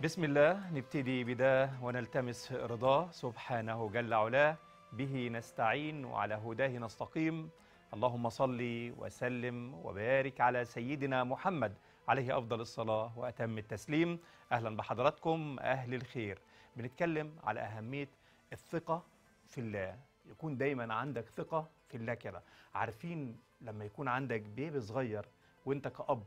بسم الله نبتدي بده ونلتمس رضاه سبحانه جل علاه به نستعين وعلى هداه نستقيم. اللهم صل وسلم وبارك على سيدنا محمد عليه أفضل الصلاة وأتم التسليم. أهلا بحضراتكم أهل الخير. بنتكلم على أهمية الثقة في الله. يكون دايما عندك ثقة في الله كده. عارفين لما يكون عندك بيبي صغير وانت كأب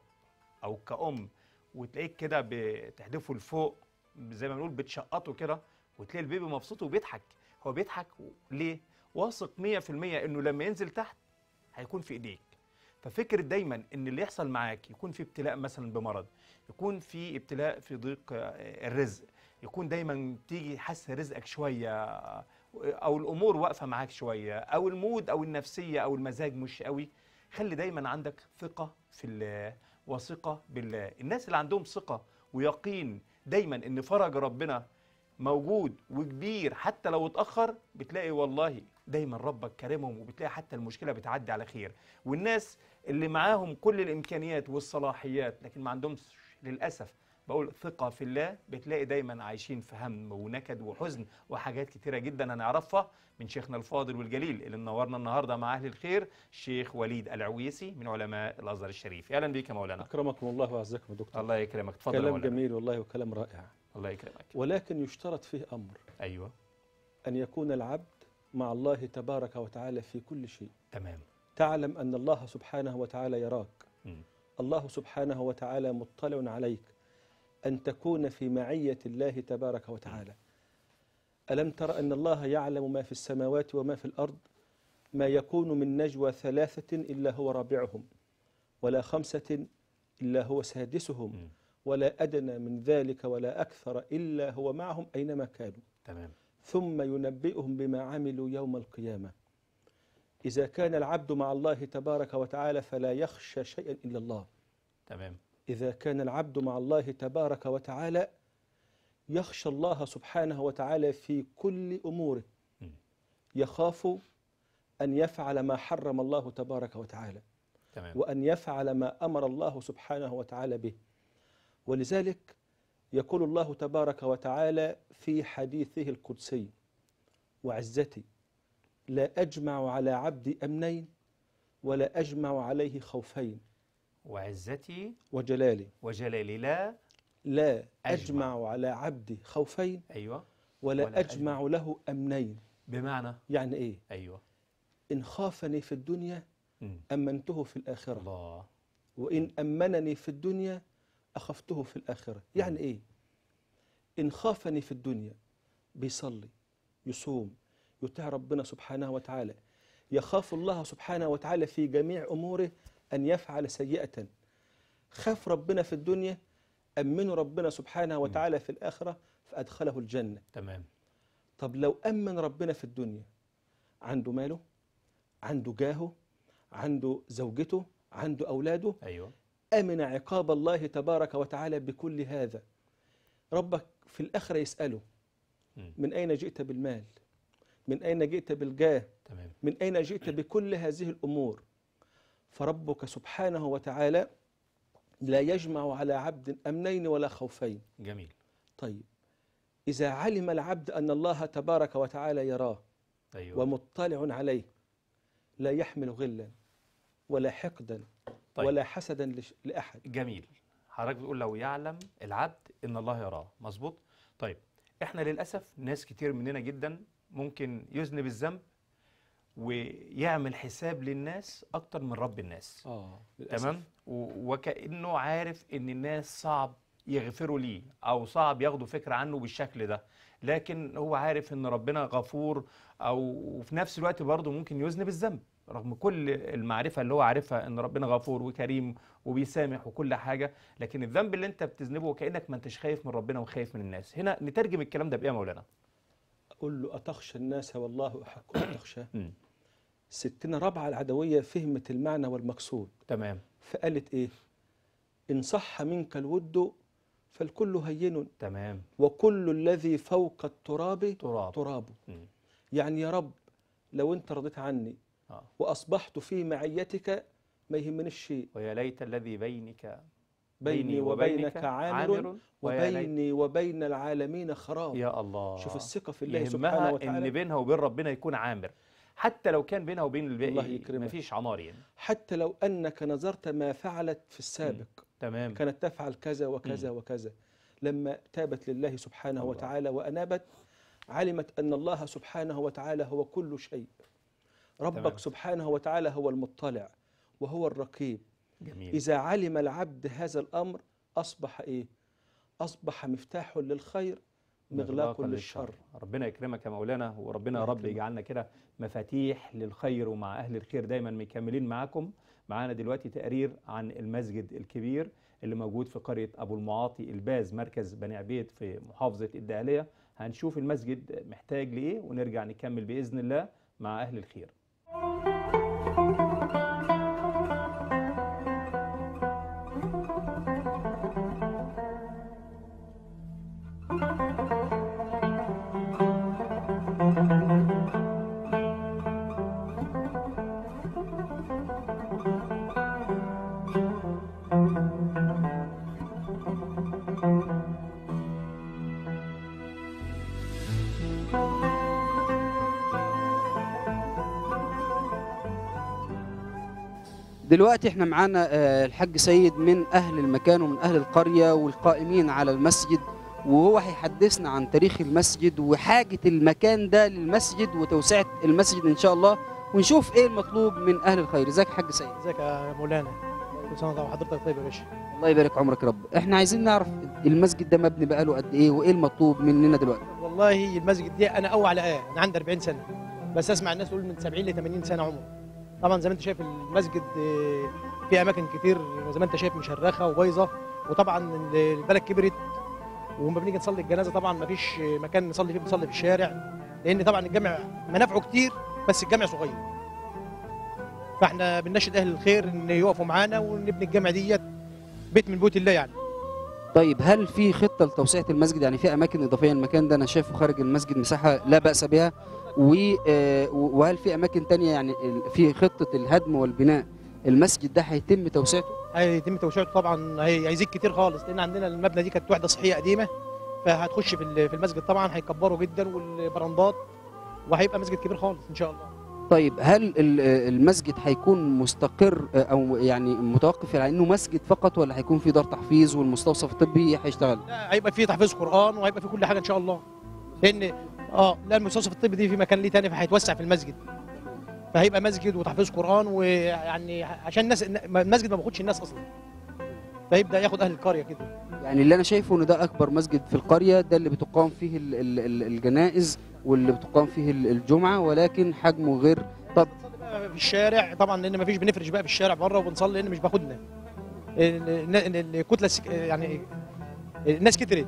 أو كأم وتلاقيك كده بتحدفه لفوق زي ما بنقول بتشقطه كده وتلاقي البيبي مبسوط وبيضحك. هو بيضحك ليه؟ واثق 100% إنه لما ينزل تحت هيكون في إيديك. ففكر دايما إن اللي يحصل معاك يكون في ابتلاء مثلا بمرض يكون في ابتلاء في ضيق آه، الرزق يكون دايما تيجي حاسس رزقك شوية أو الأمور واقفة معاك شوية أو المود أو النفسية أو المزاج مش قوي خلي دايما عندك ثقة في وثقة بالله. الناس اللي عندهم ثقة ويقين دايما إن فرج ربنا موجود وكبير حتى لو اتأخر بتلاقي والله دايما ربك كرمهم وبتلاقي حتى المشكلة بتعدي على خير. والناس اللي معاهم كل الإمكانيات والصلاحيات لكن ما عندهمش للأسف بقول ثقة في الله بتلاقي دايما عايشين في هم ونكد وحزن وحاجات كتيرة جدا هنعرفها من شيخنا الفاضل والجليل اللي منورنا النهارده مع أهل الخير الشيخ وليد العويسي من علماء الأزهر الشريف. أهلا بيك يا مولانا. أكرمكم الله وأعزكم يا دكتور. الله يكرمك. اتفضل كلام مولانا. جميل والله وكلام رائع. الله يكرمك. ولكن يشترط فيه أمر. أيوه. أن يكون العبد مع الله تبارك وتعالى في كل شيء. تمام. تعلم أن الله سبحانه وتعالى يراك. مم. الله سبحانه وتعالى مطلع عليك. أن تكون في معية الله تبارك وتعالى. ألم تر أن الله يعلم ما في السماوات وما في الأرض؟ ما يكون من نجوى ثلاثة إلا هو رابعهم ولا خمسة إلا هو سادسهم. ولا أدنى من ذلك ولا أكثر إلا هو معهم أينما كانوا. تمام. ثم ينبئهم بما عملوا يوم القيامة. إذا كان العبد مع الله تبارك وتعالى فلا يخشى شيئا إلا الله. تمام. إذا كان العبد مع الله تبارك وتعالى يخشى الله سبحانه وتعالى في كل أموره. يخاف أن يفعل ما حرم الله تبارك وتعالى تمام. وأن يفعل ما أمر الله سبحانه وتعالى به. ولذلك يقول الله تبارك وتعالى في حديثه القدسي وعزتي لا أجمع على عبدي أمنين ولا أجمع عليه خوفين. وعزتي وجلالي. وجلالي. لا لا أجمع. أجمع على عبدي خوفين أيوه. ولا, ولا أجمع له أمنين. بمعنى؟ يعني إيه؟ أيوه. إن خافني في الدنيا. أمنته في الآخرة. الله. وإن أمنني في الدنيا أخفته في الآخرة. يعني إيه؟ إن خافني في الدنيا بيصلي يصوم يطيع ربنا سبحانه وتعالى. يخاف الله سبحانه وتعالى في جميع أموره أن يفعل سيئة. خاف ربنا في الدنيا أمنه ربنا سبحانه وتعالى في الآخرة فأدخله الجنة. تمام. طب لو أمن ربنا في الدنيا عنده ماله؟ عنده جاهه؟ عنده زوجته؟ عنده أولاده؟ أيوه. أمن عقاب الله تبارك وتعالى بكل هذا؟ ربك في الآخرة يسأله. من أين جئت بالمال؟ من أين جئت بالجاه؟ تمام. من أين جئت بكل هذه الأمور؟ فربك سبحانه وتعالى لا يجمع على عبد أمنين ولا خوفين. جميل. طيب إذا علم العبد أن الله تبارك وتعالى يراه أيوه. ومطلع عليه لا يحمل غلا ولا حقدا طيب. ولا حسدا لش- لأحد. جميل. حضرتك بتقول لو يعلم العبد إن الله يراه. مظبوط؟ طيب إحنا للأسف ناس كتير مننا جدا ممكن يذنب الذنب ويعمل حساب للناس أكتر من رب الناس. آه تمام؟ وكأنه عارف إن الناس صعب يغفروا ليه أو صعب ياخدوا فكرة عنه بالشكل ده. لكن هو عارف إن ربنا غفور أو في نفس الوقت برضه ممكن يذنب الذنب. رغم كل المعرفة اللي هو عارفها إن ربنا غفور وكريم وبيسامح وكل حاجة لكن الذنب اللي أنت بتذنبه كانك ما أنتش خايف من ربنا وخايف من الناس. هنا نترجم الكلام ده بإيه يا مولانا؟ قل له أتخشى الناس والله أحق أن مم. ستنا رابعة العدوية فهمت المعنى والمقصود. تمام. فقالت إيه؟ إن صح منك الود فالكل هين. تمام. وكل الذي فوق التراب تراب. تراب. يعني يا رب لو أنت رضيت عني آه. وأصبحت في معيتك ما يهمنيش شيء. ويا ليت الذي بينك بيني وبينك عامر وبيني وبين العالمين خراب. يا الله. شوف الثقة في الله سبحانه وتعالى. بينها وبين ربنا يكون عامر. حتى لو كان بينها وبين الله الباقي يكرمك. مفيش عمار يعني. حتى لو أنك نظرت ما فعلت في السابق. تمام. كانت تفعل كذا وكذا وكذا. لما تابت لله سبحانه الله. وتعالى وأنابت علمت أن الله سبحانه وتعالى هو كل شيء. ربك تمام. سبحانه وتعالى هو المطلع وهو الرقيب. جميل. إذا علم العبد هذا الأمر أصبح إيه؟ أصبح مفتاح للخير مغلاق للشر. ربنا يكرمك يا مولانا وربنا يا رب. يجعلنا كده مفاتيح للخير ومع أهل الخير دايما مكملين معاكم. معانا دلوقتي تقرير عن المسجد الكبير اللي موجود في قرية أبو المعاطي الباز مركز بني عبيد في محافظة الدقهليه هنشوف المسجد محتاج لإيه ونرجع نكمل بإذن الله مع أهل الخير. دلوقتي إحنا معانا آه، الحاج سيد من أهل المكان ومن أهل القرية والقائمين على المسجد وهو هيحدثنا عن تاريخ المسجد وحاجة المكان ده للمسجد وتوسعة المسجد إن شاء الله ونشوف إيه المطلوب من أهل الخير. إزيك يا حاج سيد؟ إزيك يا مولانا؟ كل سنة وحضرتك طيب يا باشا؟ الله يبارك عمرك يا رب. إحنا عايزين نعرف المسجد ده مبني بقاله قد إيه وإيه المطلوب مننا دلوقتي؟ والله المسجد دي أنا أول على إيه أنا عندي 40 سنة بس أسمع الناس تقول من 70 ل 80 سنة عمر طبعا زي ما أنت شايف المسجد آه، في أماكن كتير زي ما أنت شايف مشرخه وبايظة وطبعا البلد كبرت ولما بنيجي نصلي الجنازة طبعا ما فيش مكان نصلي فيه بنصلي في الشارع لأن طبعا الجامع منافعه كتير بس الجامع صغير. فإحنا بنناشد أهل الخير إن يقفوا معانا ونبني الجامع ديت بيت من بيوت الله يعني. طيب هل في خطة لتوسعة المسجد؟ يعني في أماكن إضافية المكان ده أنا شايفه خارج المسجد مساحة لا بأس بها وهل في أماكن تانية يعني في خطة الهدم والبناء المسجد ده هيتم توسعته؟ هيتم توسعته طبعا هي- هيزيد كتير خالص لأن عندنا المبنى دي كانت وحده صحية قديمة فهتخش في ال- في المسجد طبعا هيكبروا جدا والبراندات وهيبقى مسجد كبير خالص إن شاء الله. طيب هل ال- آه، المسجد هيكون مستقر آه، أو يعني متوقف على إنه مسجد فقط ولا هيكون في دار تحفيظ والمستوصف الطبي هيشتغل؟ لا هيبقى فيه تحفيظ قرآن وهيبقى فيه كل حاجة إن شاء الله. لأن آه لا المستوصف الطبي دي في مكان ليه تاني فهيتوسع في المسجد. فهيبقى مسجد وتحفيظ قرآن ويعني عشان الناس المسجد ما بياخدش الناس أصلا. فيبدأ ياخد أهل القرية كده. يعني اللي أنا شايفه ان ده أكبر مسجد في القرية ده اللي بتقام فيه ال- ال- ال- الجنائز واللي بتقام فيه ال- الجمعة ولكن حجمه غير طب. في الشارع طبعا لأن ما فيش بنفرش بقى في الشارع بره وبنصلي لأن مش باخدنا. ال- ال- الكتله يعني الناس كترت.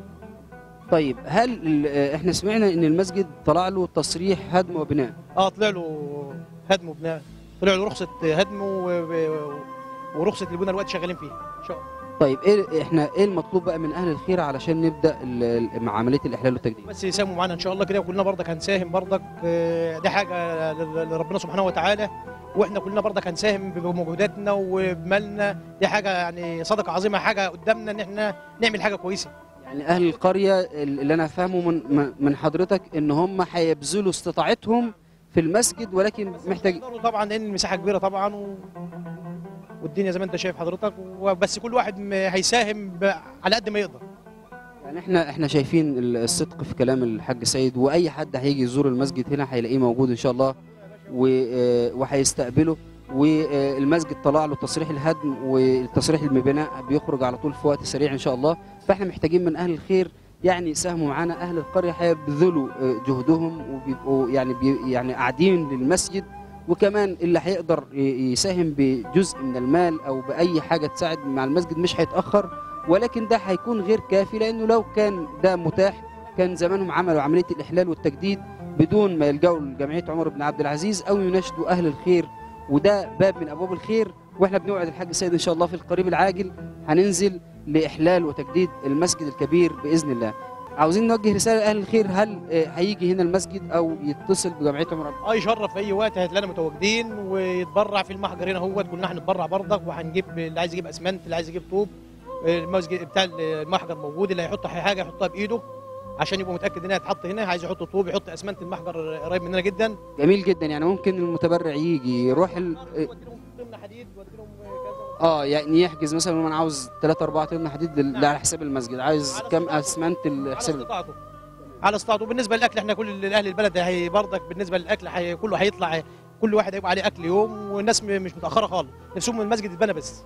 طيب هل آه، إحنا سمعنا إن المسجد طلع له تصريح هدم وبناء آه طلع له هدم وبناء طلع له رخصة هدم ورخصة البناء دلوقتي شغالين فيها. إن شاء الله. طيب إيه إحنا إيه المطلوب بقى من أهل الخير علشان نبدأ مع عملية الإحلال والتجديد؟ بس يساهموا معانا إن شاء الله كده وكلنا برضك هنساهم برضك. آه، دي حاجة لربنا سبحانه وتعالى وإحنا كلنا برضك هنساهم بمجهوداتنا وبمالنا. دي حاجة يعني صدقة عظيمة حاجة قدامنا إن إحنا نعمل حاجة كويسة. يعني أهل القرية اللي أنا فاهمه من من- حضرتك إن هم هيبذلوا استطاعتهم في المسجد ولكن محتاج طبعا لأن المساحه كبيرة طبعا و... والدنيا زي ما أنت شايف حضرتك وبس كل واحد هيساهم ب... على قد ما يقدر. يعني إحنا إحنا شايفين الصدق في كلام الحاج سيد وأي حد هيجي يزور المسجد هنا هيلاقيه موجود إن شاء الله و- آه، وهيستقبله. والمسجد طلع له تصريح الهدم والتصريح البناء بيخرج على طول في وقت سريع إن شاء الله. فاحنا محتاجين من أهل الخير يعني يساهموا معانا. أهل القرية هيبذلوا آه، جهدهم وبيبقوا يعني بي يعني قاعدين للمسجد وكمان اللي هيقدر يساهم بجزء من المال أو بأي حاجة تساعد مع المسجد مش هيتأخر ولكن ده هيكون غير كافي لأنه لو كان ده متاح كان زمانهم عملوا عملية الإحلال والتجديد بدون ما يلجأوا لجمعية عمر بن عبد العزيز أو يناشدوا أهل الخير. وده باب من أبواب الخير وإحنا بنوعد الحاج سيد إن شاء الله في القريب العاجل. هننزل لاحلال وتجديد المسجد الكبير بإذن الله. عاوزين نوجه رسالة لأهل الخير هل آه، هيجي هنا المسجد أو يتصل بجمعية عمر آه يشرف في أي وقت هتلاقينا متواجدين ويتبرع في المحجر هنا هو كلنا هنتبرع برضك وهنجيب اللي عايز يجيب أسمنت اللي عايز يجيب طوب. المسجد بتاع المحجر موجود اللي هيحط حاجة يحطها بإيده عشان يبقى متأكد انها تتحط هنا. عايز يحط طوب يحط أسمنت المحجر قريب مننا جدا. جميل جدا يعني ممكن المتبرع يجي يروح ال... طن حديد آه يعني يحجز مثلا أنا عاوز 3 4 طن حديد نعم. على حساب المسجد. عايز على كم استطاعته. أسمنت على الحساب استطاعته على استطاعته بالنسبة للأكل إحنا كل أهل البلد هي برضك بالنسبة للأكل هي كله هيطلع كل واحد هيبقى عليه أكل يوم والناس مش متأخرة خالص. نفسهم المسجد يتبنى بس.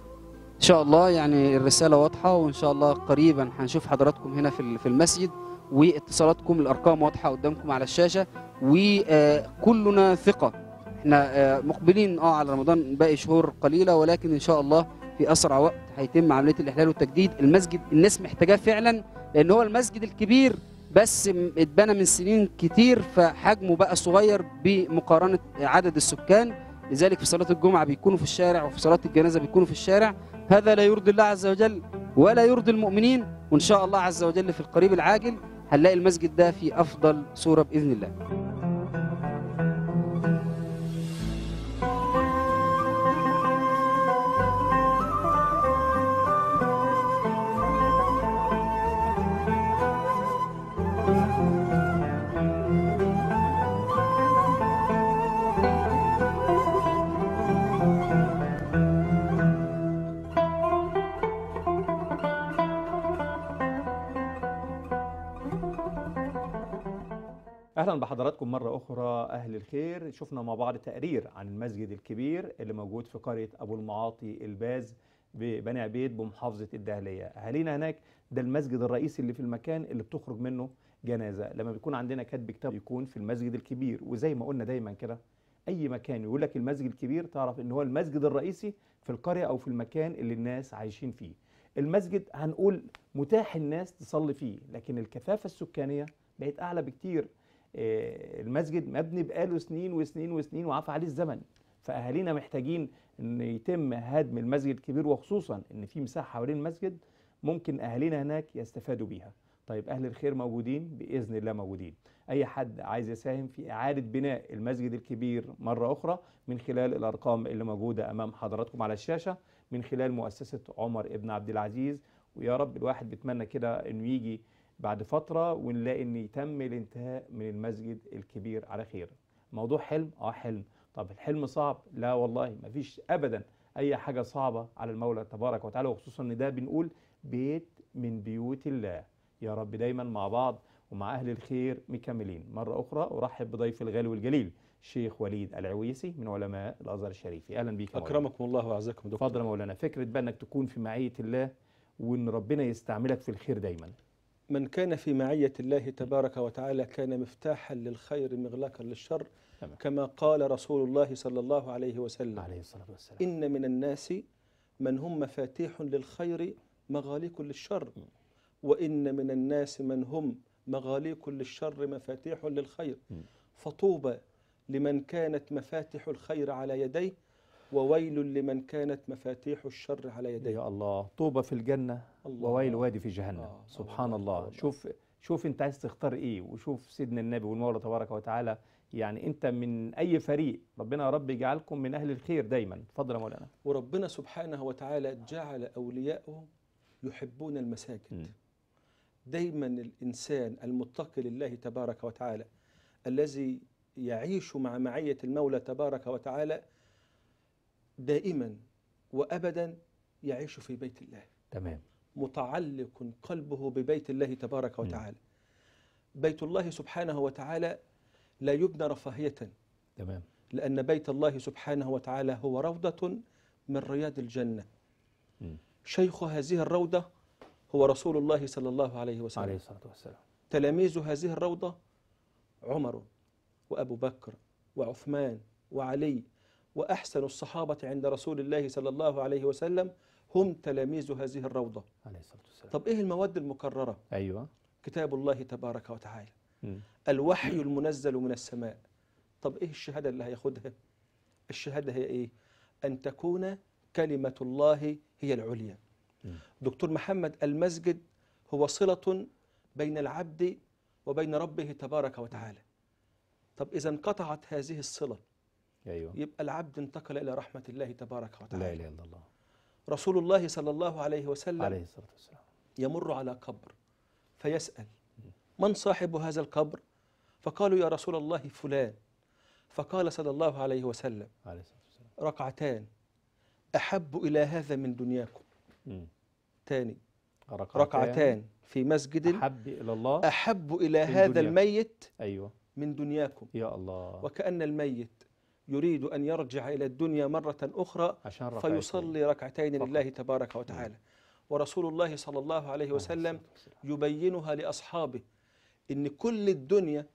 إن شاء الله يعني الرسالة واضحة وإن شاء الله قريبا هنشوف حضراتكم هنا في المسجد واتصالاتكم الأرقام واضحة قدامكم على الشاشة وكلنا ثقة. إحنا آه، مقبلين آه على رمضان باقي شهور قليلة ولكن إن شاء الله في أسرع وقت هيتم عملية الإحلال والتجديد. المسجد الناس محتاجاه فعلا لأن هو المسجد الكبير بس اتبنى من سنين كتير فحجمه بقى صغير بمقارنة عدد السكان. لذلك في صلاة الجمعة بيكونوا في الشارع وفي صلاة الجنازة بيكونوا في الشارع. هذا لا يرضي الله عز وجل ولا يرضي المؤمنين. وإن شاء الله عز وجل في القريب العاجل هنلاقي المسجد ده في أفضل صورة بإذن الله. أهلا بحضراتكم مرة أخرى أهل الخير. شفنا مع بعض تقرير عن المسجد الكبير اللي موجود في قرية أبو المعاطي الباز ببني عبيد بمحافظة الدهلية. أهالينا هناك ده المسجد الرئيسي اللي في المكان اللي بتخرج منه جنازة. لما بيكون عندنا كاتب كتاب يكون في المسجد الكبير وزي ما قلنا دايما كده أي مكان يقول لك المسجد الكبير تعرف إن هو المسجد الرئيسي في القرية أو في المكان اللي الناس عايشين فيه. المسجد هنقول متاح الناس تصلي فيه لكن الكثافة السكانية بقت أعلى بكتير. المسجد مبني بقاله سنين وسنين وسنين وعفى عليه الزمن. فأهالينا محتاجين إن يتم هدم المسجد الكبير وخصوصا إن في مساحة حوالين المسجد ممكن أهالينا هناك يستفادوا بيها. طيب أهل الخير موجودين؟ بإذن الله موجودين. أي حد عايز يساهم في إعادة بناء المسجد الكبير مرة أخرى من خلال الأرقام اللي موجودة أمام حضراتكم على الشاشة من خلال مؤسسة عمر ابن عبد العزيز. ويا رب الواحد بيتمنى كده إنه يجي بعد فترة ونلاقي إن يتم الانتهاء من المسجد الكبير على خير. موضوع حلم؟ آه حلم. طب الحلم صعب؟ لا والله مفيش ابدا أي حاجة صعبة على المولى تبارك وتعالى وخصوصا إن ده بنقول بيت من بيوت الله. يا رب دايما مع بعض ومع أهل الخير مكملين. مرة أخرى أرحب بضيف الغالي والجليل الشيخ وليد العويسي من علماء الأزهر الشريف أهلا بيك يا مولانا. أكرمكم الله وأعزكم دكتور. يا مولانا فكرة بقى إنك تكون في معية الله وإن ربنا يستعملك في الخير دايما. من كان في معية الله تبارك وتعالى كان مفتاحا للخير مغلاقا للشر تمام. كما قال رسول الله صلى الله عليه وسلم. عليه الصلاة والسلام. إن من الناس من هم مفاتيح للخير مغاليق للشر. وإن من الناس من هم مغاليق للشر مفاتيح للخير. م. فطوبى لمن كانت مفاتح الخير على يديه وويل لمن كانت مفاتيح الشر على يديه. يا الله. طوبى في الجنة الله. وويل وادي في جهنم. آه، سبحان الله، الله. شوف شوف انت عايز تختار إيه وشوف سيدنا النبي والمولى تبارك وتعالى. يعني انت من اي فريق ربنا يا رب يجعلكم من أهل الخير دايما. اتفضل يا مولانا. وربنا سبحانه وتعالى جعل أولياءه يحبون المساجد. مم. دايما الإنسان المتقي لله تبارك وتعالى الذي يعيش مع معية المولى تبارك وتعالى دائما وأبدا يعيش في بيت الله. تمام. متعلق قلبه ببيت الله تبارك. وتعالى. بيت الله سبحانه وتعالى لا يبنى رفاهية. تمام. لأن بيت الله سبحانه وتعالى هو روضة من رياض الجنة. مم. شيخ هذه الروضة هو رسول الله صلى الله عليه عليه وسلم الصلاة والسلام. تلاميذ هذه الروضة عمر وأبو بكر وعثمان وعلي وأحسن الصحابة عند رسول الله صلى الله عليه وسلم هم تلاميذ هذه الروضة عليه الصلاة والسلام طب إيه المواد المكررة؟ أيوه كتاب الله تبارك وتعالى مم. الوحي المنزل من السماء طب إيه الشهادة اللي هياخدها؟ الشهادة هي إيه؟ أن تكون كلمة الله هي العليا مم. دكتور محمد المسجد هو صلة بين العبد وبين ربه تبارك وتعالى طب إذا انقطعت هذه الصلة أيوه. يبقى العبد انتقل إلى رحمة الله تبارك لا وتعالى إله إلا الله. رسول الله صلى الله عليه وسلم عليه الصلاة والسلام. يمر على قبر فيسأل من صاحب هذا القبر؟ فقالوا يا رسول الله فلان. فقال صلى الله عليه وسلم عليه الصلاة والسلام. ركعتان أحب إلى هذا من دنياكم. مم. تاني ركعتان, ركعتان في مسجد أحب إلى الله أحب إلى هذا دنياكم. الميت أيوه. من دنياكم. يا الله. وكأن الميت يريد أن يرجع إلى الدنيا مرة أخرى عشان ركعتين. فيصلي ركعتين فقط. لله تبارك وتعالى. ورسول الله صلى الله عليه وسلم. يبينها لأصحابه إن كل الدنيا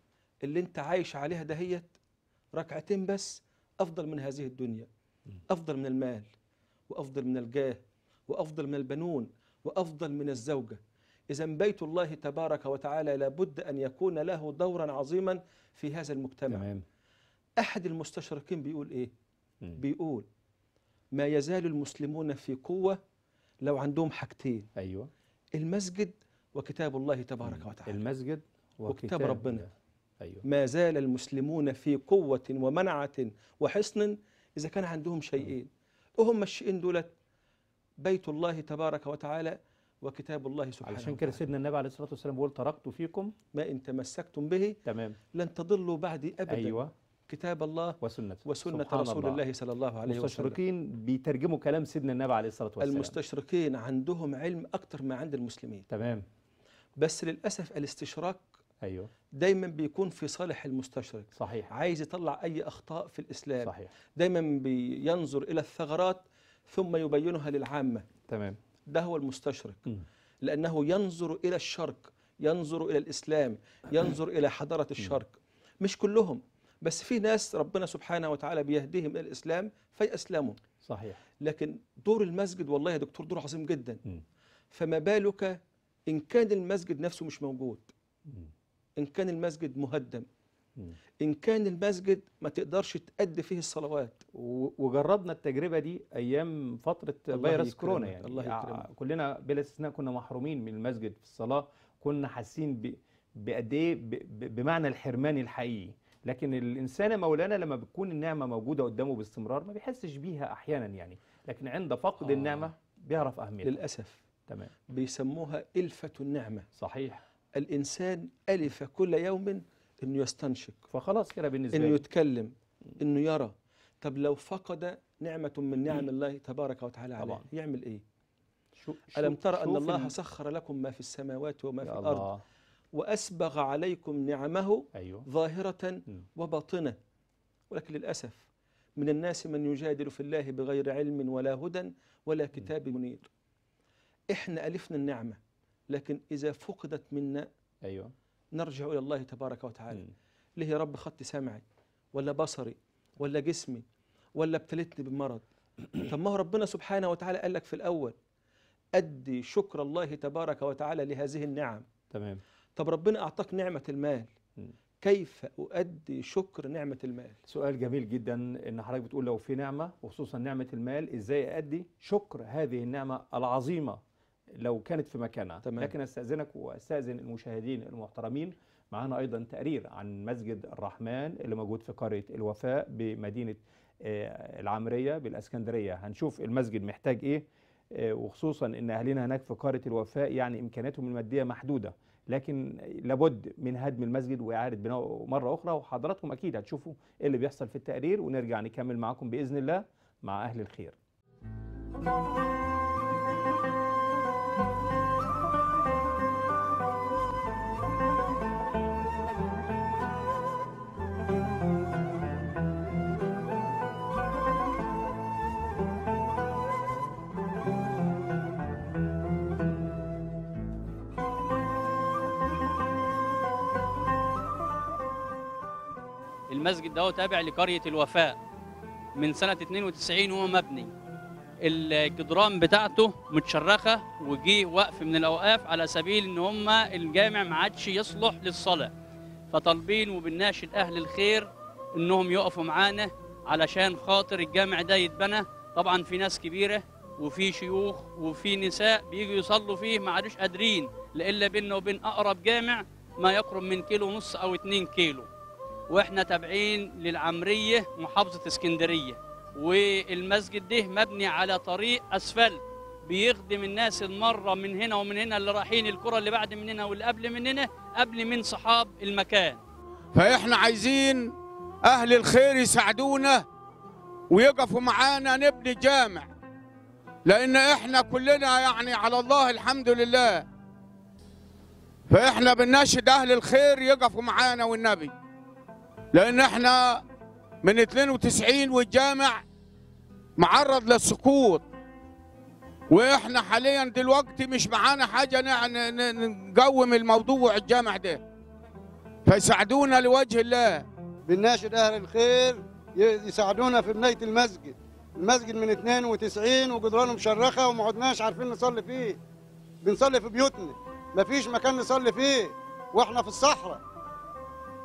اللي أنت عايش عليها دهيت ركعتين بس أفضل من هذه الدنيا أفضل من المال وأفضل من الجاه وأفضل من البنون وأفضل من الزوجة. إذا بيت الله تبارك وتعالى لابد أن يكون له دورا عظيما في هذا المجتمع. تمام. أحد المستشرقين بيقول إيه؟ بيقول ما يزال المسلمون في قوة لو عندهم حاجتين. أيوه. المسجد وكتاب الله تبارك وتعالى. المسجد وكتاب ربنا. أيوه. ما زال المسلمون في قوة ومنعة وحصن إذا كان عندهم شيئين. وهم الشيئين دولت بيت الله تبارك وتعالى وكتاب الله سبحانه علشان كده سيدنا النبي عليه الصلاة والسلام بيقول تركت فيكم. ما إن تمسكتم به تمام. لن تضلوا بعدي أبدا. أيوه. كتاب الله وسنة. وسنة رسول الله. صلى الله عليه وسلم. المستشرقين بيترجموا كلام سيدنا النبي عليه الصلاة والسلام. المستشرقين عندهم علم أكتر ما عند المسلمين. تمام. بس للأسف الاستشراق أيوه. دايما بيكون في صالح المستشرق. صحيح. عايز يطلع أي أخطاء في الإسلام. صحيح. دايما بينظر إلى الثغرات ثم يبينها للعامة. تمام. ده هو المستشرق. مم. لأنه ينظر إلى الشرق ينظر إلى الإسلام ينظر إلى حضارة الشرق. مش كلهم. بس في ناس ربنا سبحانه وتعالى بيهديهم إلى الإسلام فيأسلموا. صحيح. لكن دور المسجد والله يا دكتور دور عظيم جدا. مم. فما بالك إن كان المسجد نفسه مش موجود؟ مم. إن كان المسجد مهدم. إن كان المسجد ما تقدرش تأدي فيه الصلوات. وجربنا التجربة دي أيام فترة الله فيروس كورونا يعني. الله يكرمك. كلنا بلا استثناء كنا محرومين من المسجد في الصلاة. كنا حاسين بقد إيه؟ ب- بمعنى الحرمان الحقيقي. لكن الإنسان مولانا لما بتكون النعمة موجودة قدامه باستمرار ما بيحسش بيها أحيانا يعني لكن عند فقد آه. النعمة بيعرف أهميتها. للأسف. تمام. بيسموها إلفة النعمة. صحيح. الإنسان ألف كل يوم إنه يستنشق. فخلاص كده بالنسبة لي. يتكلم. إنه يرى. طب لو فقد نعمة من نعم الله تبارك وتعالى عليه. يعمل إيه؟ شو ألم ترى أن الله ال- سخر لكم ما في السماوات وما في الأرض؟ الله. وأسبغ عليكم نعمه أيوه. ظاهرة. وباطنة. ولكن للأسف من الناس من يجادل في الله بغير علم ولا هدى ولا كتاب منير. إحنا ألفنا النعمة لكن إذا فقدت منا أيوه. نرجع إلى الله تبارك وتعالى. مم. ليه يا رب خدت سمعي ولا بصري ولا جسمي ولا ابتلتني بمرض. طب ما هو ربنا سبحانه وتعالى قال لك في الأول أدي شكر الله تبارك وتعالى لهذه النعم. تمام. طب ربنا أعطاك نعمة المال. كيف أؤدي شكر نعمة المال؟ سؤال جميل جدا إن حضرتك بتقول لو في نعمة وخصوصا نعمة المال إزاي ادي شكر هذه النعمة العظيمة لو كانت في مكانها؟ تمام. لكن أستأذنك وأستأذن المشاهدين المحترمين معانا أيضا تقرير عن مسجد الرحمن اللي موجود في قرية الوفاء بمدينة آه، العمرية بالإسكندرية. هنشوف المسجد محتاج إيه آه، وخصوصا إن اهلنا هناك في قرية الوفاء يعني امكانياتهم المادية محدودة. لكن لابد من هدم المسجد وإعادة بناؤه مرة أخرى وحضراتكم أكيد هتشوفوا إيه اللي بيحصل في التقرير ونرجع نكمل معاكم بإذن الله مع أهل الخير. المسجد ده تابع لقرية الوفاء من سنة 92 وهو مبني. الجدران بتاعته متشرخة وجي وقف من الأوقاف على سبيل إن هم الجامع ما عادش يصلح للصلاة. فطالبين وبناشد أهل الخير إنهم يقفوا معانا علشان خاطر الجامع ده يتبنى. طبعا في ناس كبيرة وفي شيوخ وفي نساء بيجوا يصلوا فيه ما عادوش قادرين لإلا بيننا وبين أقرب جامع ما يقرب من كيلو ونص أو اتنين كيلو. وإحنا تابعين للعمرية محافظة اسكندرية. والمسجد ده مبني على طريق اسفلت بيخدم الناس المرة من هنا ومن هنا اللي رايحين الكرة اللي بعد مننا واللي قبل مننا قبل من صحاب المكان. فإحنا عايزين أهل الخير يساعدونا ويقفوا معانا نبني جامع. لأن إحنا كلنا يعني على الله الحمد لله. فإحنا بنناشد أهل الخير يقفوا معانا والنبي. لأن إحنا من 92 والجامع معرض للسقوط. وإحنا حاليا دلوقتي مش معانا حاجة نقوم الموضوع الجامع ده. فيساعدونا لوجه الله. بنناشد أهل الخير يساعدونا في بناية المسجد. المسجد من 92 وجدرانه مشرخة وما عدناش عارفين نصلي فيه. بنصلي في بيوتنا. مفيش مكان نصلي فيه. وإحنا في الصحراء.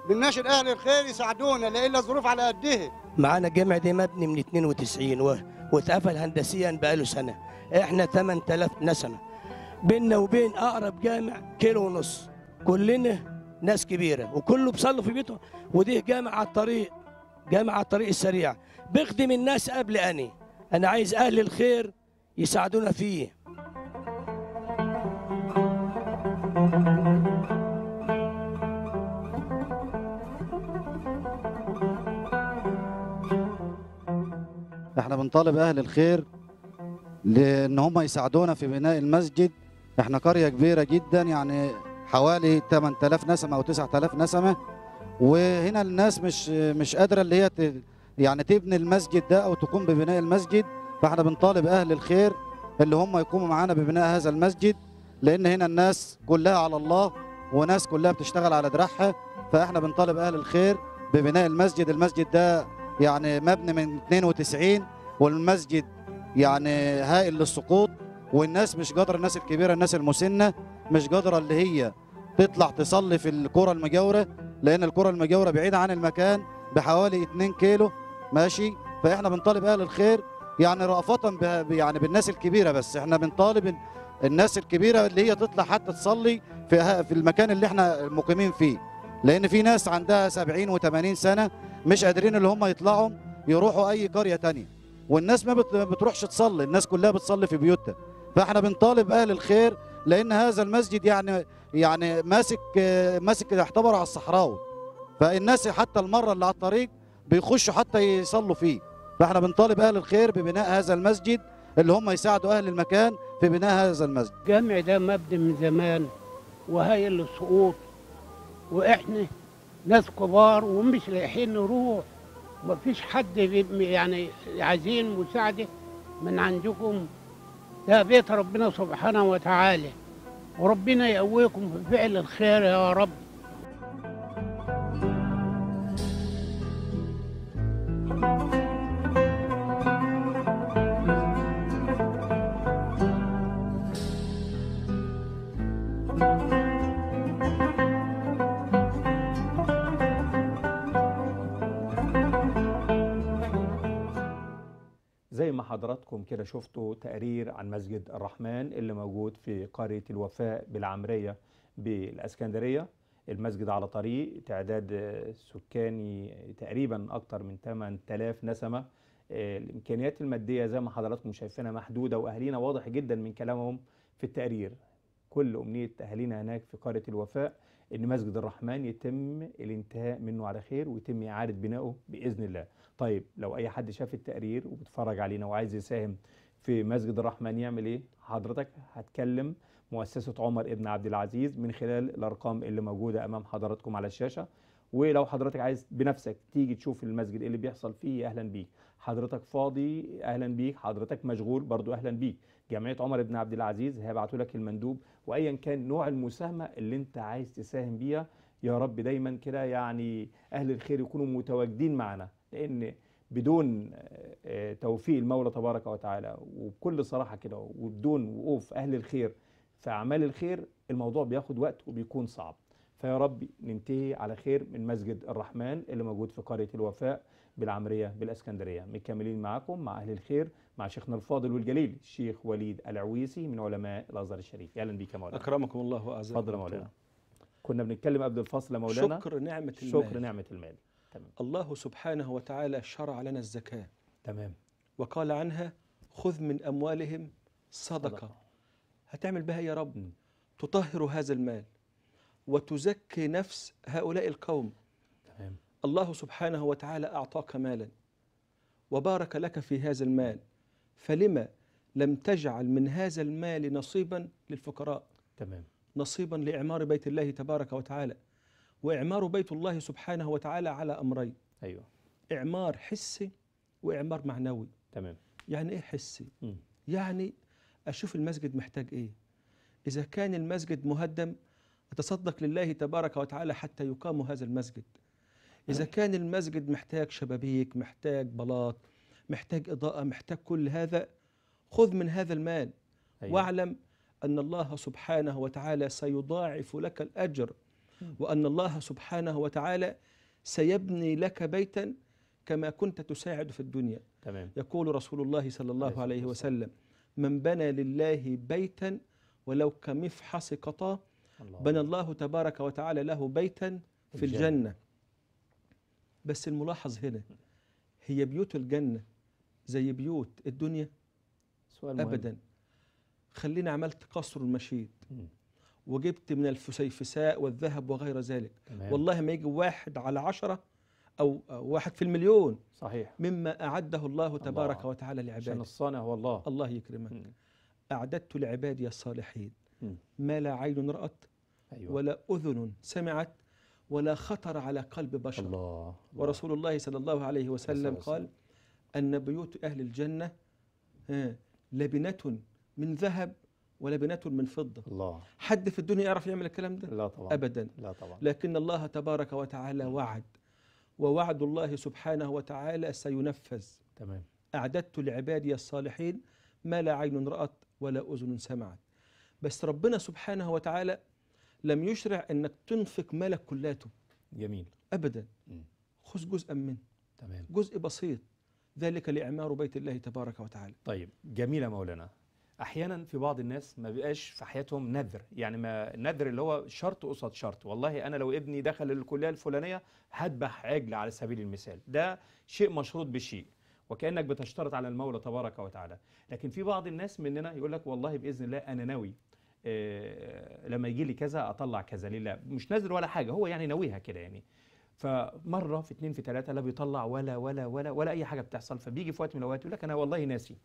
بنناشد أهل الخير يساعدونا لأن الظروف على قدها. معانا الجامع ده مبني من 92 و... واتقفل هندسيا بقاله سنة. إحنا 8000 نسمة. بيننا وبين أقرب جامع كيلو ونص. كلنا ناس كبيرة وكله بيصلوا في بيته. وده جامع على الطريق جامع على الطريق السريع. بخدم الناس قبل أني. أنا عايز أهل الخير يساعدونا فيه. إحنا بنطالب أهل الخير لأن هم يساعدونا في بناء المسجد. إحنا قرية كبيرة جدا يعني حوالي 8000 نسمة أو 9000 نسمة. وهنا الناس مش مش قادرة اللي هي يعني تبني المسجد ده أو تقوم ببناء المسجد. فاحنا بنطالب أهل الخير اللي هم يقوموا معانا ببناء هذا المسجد. لأن هنا الناس كلها على الله وناس كلها بتشتغل على دراعها. فاحنا بنطالب أهل الخير ببناء المسجد. المسجد ده يعني مبني من 92 والمسجد يعني هائل للسقوط والناس مش قادرة الناس الكبيرة الناس المسنة مش قادرة اللي هي تطلع تصلي في القرى المجاورة لأن القرى المجاورة بعيدة عن المكان بحوالي 2 كيلو ماشي؟ فإحنا بنطالب أهل الخير يعني رأفة يعني بالناس الكبيرة بس إحنا بنطالب ال- الناس الكبيرة اللي هي تطلع حتى تصلي في في المكان اللي إحنا مقيمين فيه. لأن في ناس عندها 70 و80 سنة مش قادرين اللي هم يطلعوا يروحوا أي قرية تانية. والناس ما بت- ما بتروحش تصلي الناس كلها بتصلي في بيوتها. فإحنا بنطالب أهل الخير لأن هذا المسجد يعني يعني ماسك ماسك يعتبر على الصحراوي. فالناس حتى المرة اللي على الطريق بيخشوا حتى يصلوا فيه. فإحنا بنطالب أهل الخير ببناء هذا المسجد اللي هم يساعدوا أهل المكان في بناء هذا المسجد. الجامع ده مبني من زمان وهايل للسقوط وإحنا ناس كبار ومش لايحين نروح. مفيش حد بي- يعني عايزين مساعده من عندكم. ده بيت ربنا سبحانه وتعالى. وربنا يقويكم في فعل الخير يا رب. حضراتكم كده شفتوا تقرير عن مسجد الرحمن اللي موجود في قرية الوفاء بالعمرية بالإسكندرية. المسجد على طريق تعداد سكاني تقريبا أكتر من 8000 نسمة. آه، الإمكانيات المادية زي ما حضراتكم شايفينها محدودة وأهالينا واضح جدا من كلامهم في التقرير. كل أمنية أهالينا هناك في قرية الوفاء إن مسجد الرحمن يتم الانتهاء منه على خير ويتم إعادة بنائه بإذن الله. طيب لو أي حد شاف التقرير وبيتفرج علينا وعايز يساهم في مسجد الرحمن يعمل إيه؟ حضرتك هتكلم مؤسسة عمر ابن عبد العزيز من خلال الأرقام اللي موجودة أمام حضراتكم على الشاشة. ولو حضرتك عايز بنفسك تيجي تشوف المسجد إيه اللي بيحصل فيه أهلا بيك. حضرتك فاضي؟ أهلا بيك. حضرتك مشغول؟ برضو أهلا بيك. جمعية عمر ابن عبد العزيز هيبعتوا لك المندوب. وايا كان نوع المساهمة اللي أنت عايز تساهم بيها يا رب دايما كده يعني أهل الخير يكونوا متواجدين معنا. لأن بدون آه، توفيق المولى تبارك وتعالى وبكل صراحة كده وبدون وقوف أهل الخير في أعمال الخير الموضوع بياخد وقت وبيكون صعب. فيا رب ننتهي على خير من مسجد الرحمن اللي موجود في قرية الوفاء بالعمرية بالإسكندرية. مكملين معاكم مع أهل الخير مع شيخنا الفاضل والجليل الشيخ وليد العويسي من علماء الأزهر الشريف. أهلا بيك يا مولانا. أكرمكم الله وأعزكم. اتفضل يا مولانا. كنا بنتكلم قبل الفصل يا مولانا. شكر نعمة المال. شكر نعمة المال. تمام. الله سبحانه وتعالى شرع لنا الزكاة. تمام. وقال عنها خذ من أموالهم صدقة, صدقة. هتعمل بها يا رب؟ مم. تطهر هذا المال. وتزكي نفس هؤلاء القوم. تمام. الله سبحانه وتعالى أعطاك مالا. وبارك لك في هذا المال. فلما لم تجعل من هذا المال نصيبا للفقراء؟ تمام. نصيبا لإعمار بيت الله تبارك وتعالى. وإعمار بيت الله سبحانه وتعالى على أمرين. أيوه. إعمار حسي وإعمار معنوي. تمام. يعني إيه حسي؟ مم. يعني أشوف المسجد محتاج إيه؟ إذا كان المسجد مهدم أتصدق لله تبارك وتعالى حتى يقام هذا المسجد. إذا كان المسجد محتاج شبابيك محتاج بلاط محتاج إضاءة محتاج كل هذا خذ من هذا المال. أيوة. واعلم أن الله سبحانه وتعالى سيضاعف لك الأجر. وأن الله سبحانه وتعالى سيبني لك بيتا كما كنت تساعد في الدنيا. تمام. يقول رسول الله صلى الله عليه وسلم. من بنى لله بيتا ولو كمفحص قطاه بنى الله تبارك وتعالى له بيتا في الجنة. الجنة. بس الملاحظ هنا هي بيوت الجنة زي بيوت الدنيا؟ سؤال مهم. أبدا. خليني عملت قصر المشيد. وجبت من الفسيفساء والذهب وغير ذلك تمام والله ما يجي واحد على عشرة أو واحد في المليون صحيح مما أعده الله تبارك الله. وتعالى عشان لعباده الصانع هو الله الله يكرمك مم. أعددت لعبادي الصالحين مم. ما لا عين رأت أيوه ولا أذن سمعت ولا خطر على قلب بشر الله الله. ورسول الله صلى الله عليه وسلم. قال أن بيوت أهل الجنة ها، لبنة من ذهب ولبنة من فضة. الله حد في الدنيا يعرف يعمل الكلام ده؟ لا طبعا. أبدا. لا طبعا. لكن الله تبارك وتعالى وعد. ووعد الله سبحانه وتعالى سينفذ. تمام. أعددت لعبادي الصالحين ما لا عين رأت ولا أذن سمعت. بس ربنا سبحانه وتعالى لم يشرع أنك تنفق مالك كلاته. جميل. أبدا. خذ جزءا منه. تمام. جزء بسيط. ذلك لإعمار بيت الله تبارك وتعالى. طيب. جميل مولانا. أحيانا في بعض الناس ما بيبقاش في حياتهم نذر. يعني ما النذر اللي هو شرط قصاد شرط. والله أنا لو ابني دخل الكلية الفلانية هذبح عجل على سبيل المثال. ده شيء مشروط بشيء. وكأنك بتشترط على المولى تبارك وتعالى. لكن في بعض الناس مننا يقول لك والله بإذن الله أنا ناوي آه، لما يجي لي كذا أطلع كذا. لله مش نذر ولا حاجة هو يعني ناويها كده يعني. فمرة في اتنين في ثلاثة لا بيطلع ولا ولا ولا ولا أي حاجة بتحصل. فبيجي في وقت من الأوقات يقول لك أنا والله ناسي.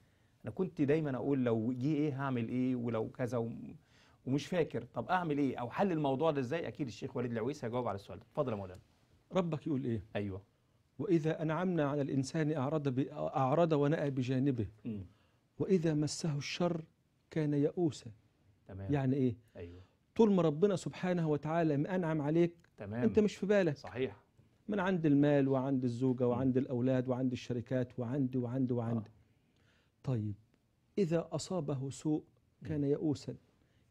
أنا كنت دايما أقول لو جه إيه هعمل إيه ولو كذا وم- ومش فاكر. طب أعمل إيه؟ أو حل الموضوع ده إزاي؟ أكيد الشيخ وليد العويس هيجاوب على السؤال ده. اتفضل يا مولانا. ربك يقول إيه؟ أيوه. وإذا أنعمنا على الإنسان أعرض, ب... أعرض ونأى بجانبه. مم. وإذا مسه الشر كان يئوسا. تمام. يعني إيه؟ أيوه. طول ما ربنا سبحانه وتعالى أنعم عليك تمام. أنت مش في بالك. صحيح. من عند المال وعند الزوجة وعند الأولاد وعند الشركات وعند وعند وعند. طيب إذا أصابه سوء كان يئوسا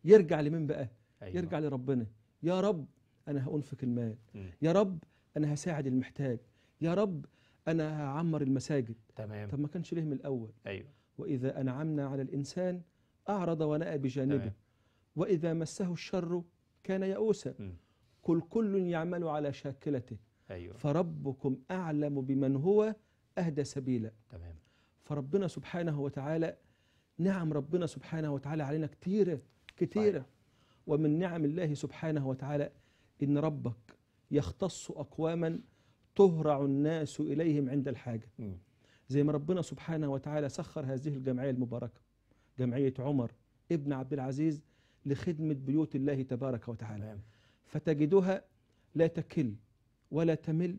يرجع لمين بقى أيوة. يرجع لربنا. يا رب أنا هأنفق المال. مم. يا رب أنا هساعد المحتاج. يا رب أنا هعمر المساجد. تمام. طب ما كانش ليه من الأول. أيوه. وإذا أنعمنا على الإنسان أعرض ونأى بجانبه. تمام. وإذا مسه الشر كان يئوسا. قل كل يعمل على شاكلته. أيوه. فربكم أعلم بمن هو أهدى سبيلا. تمام. فربنا سبحانه وتعالى نعم ربنا سبحانه وتعالى علينا كتيرة كتيرة. ومن نعم الله سبحانه وتعالى إن ربك يختص أقواما تهرع الناس إليهم عند الحاجة. زي ما ربنا سبحانه وتعالى سخر هذه الجمعية المباركة جمعية عمر ابن عبد العزيز لخدمة بيوت الله تبارك وتعالى فتجدها لا تكل ولا تمل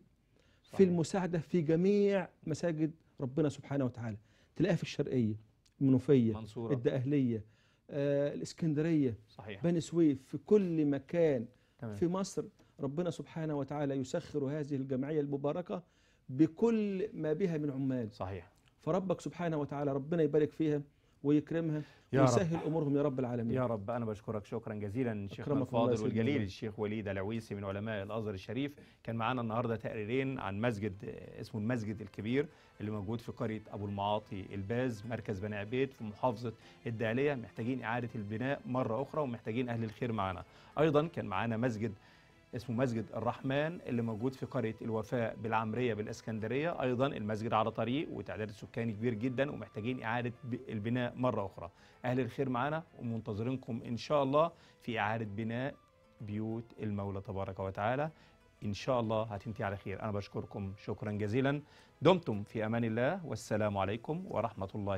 في. المساعدة في جميع مساجد ربنا سبحانه وتعالى. تلاقيها في الشرقية المنوفية منصورة. الدقهلية آه الإسكندرية صحيح. بني سويف في كل مكان. تمام. في مصر ربنا سبحانه وتعالى يسخر هذه الجمعية المباركة بكل ما بها من عمال. صحيح. فربك سبحانه وتعالى ربنا يبارك فيها. ويكرمها يا رب. ويسهل أمورهم يا رب العالمين. يا رب. أنا بشكرك شكرا جزيلا شيخنا يا الفاضل والجليل. الشيخ وليد العويسي من علماء الأزهر الشريف. كان معانا النهارده تقريرين عن مسجد اسمه المسجد الكبير اللي موجود في قرية أبو المعاطي الباز مركز بني عبيد في محافظة الدهليه محتاجين إعادة البناء مرة أخرى ومحتاجين أهل الخير معانا. أيضا كان معانا مسجد اسمه مسجد الرحمن اللي موجود في قرية الوفاء بالعمرية بالإسكندرية. أيضا المسجد على طريق وتعداد السكاني كبير جدا ومحتاجين إعادة البناء مرة أخرى. أهل الخير معنا ومنتظرينكم إن شاء الله في إعادة بناء بيوت المولى تبارك وتعالى. إن شاء الله هتنتهي على خير. أنا بشكركم. شكرا جزيلا. دمتم في أمان الله. والسلام عليكم ورحمة الله